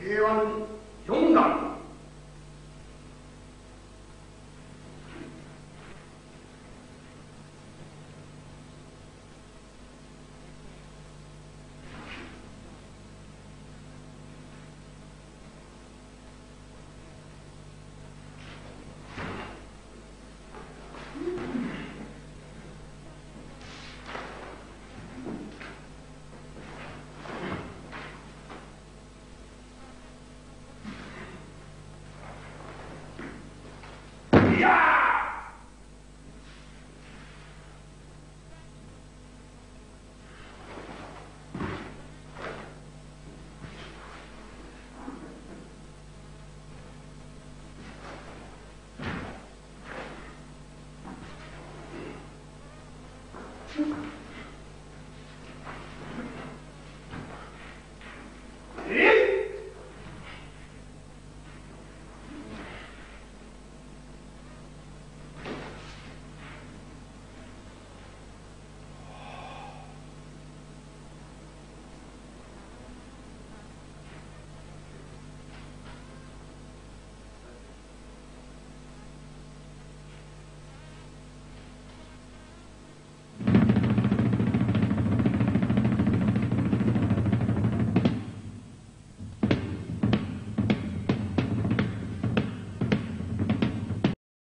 here on 嗯